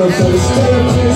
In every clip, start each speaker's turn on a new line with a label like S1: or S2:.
S1: Yeah.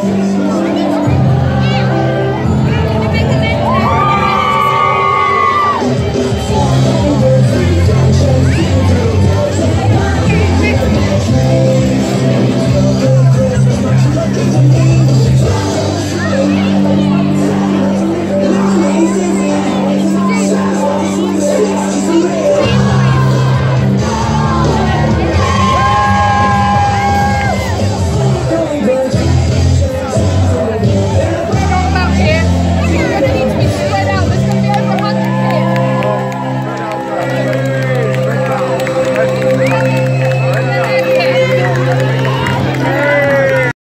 S1: Música